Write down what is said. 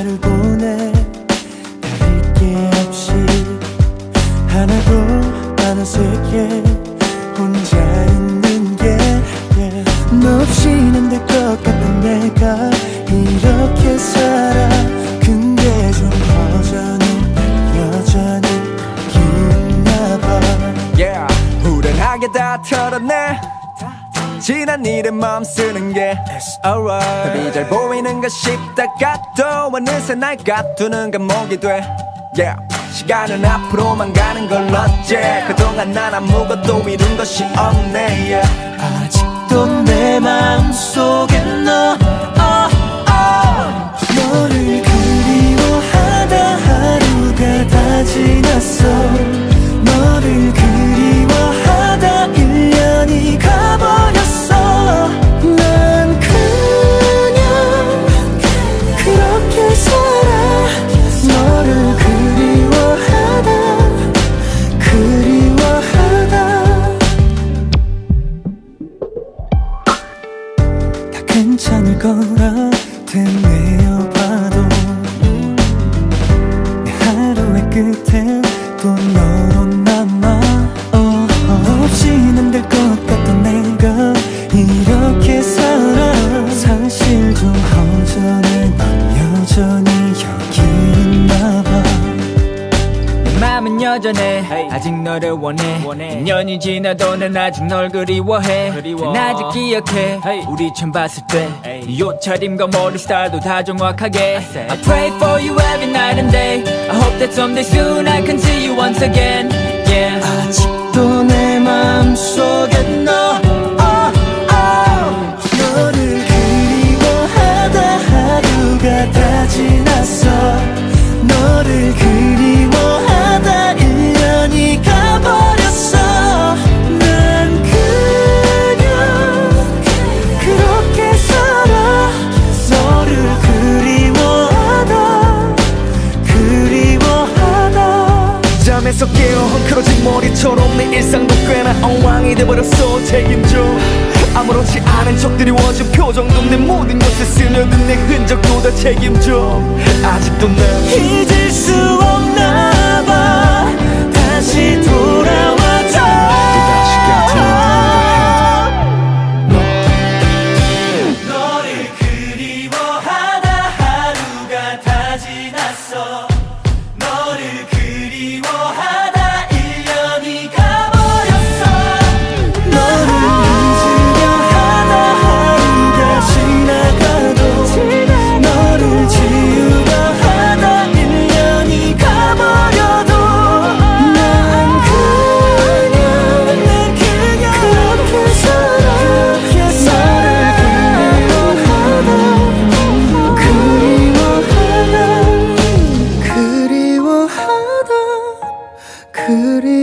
하루를 보내 가릴 게 없이 하나도 안 어색해 혼자 있는 게너 예. 없이 는될것 같은 내가 이렇게 살아. 근데 좀 여전히 여전히 기나봐. Yeah. 후련하게 다 털어내 지난 일에 마음 쓰는 게 It's alright 답이 잘 보이는 것 싶다가도 어느새 날 가두는 감옥이 돼. Yeah. 시간은 앞으로만 가는 걸 어째. 그동안 난 아무것도 이룬 것이 없네. Yeah. 아직도 내 마음속에 너 pretend 마음은 여전해 아직 너를 원해 2년이 지나도 난 아직 널 그리워해 난 아직 기억해 우리 처음 봤을 때네 옷차림과 머리 스타일도 다 정확하게 I pray for you every night and day I hope that someday soon I can see you once again 잠에서 깨어 헝클어진 머리처럼 내 일상도 꽤나 엉망이 돼버렸어. 책임져 아무렇지 않은 척 드리워진 표정도 내 모든 것에 스며든 내 흔적도 다 책임져. 아직도 난 이제 그리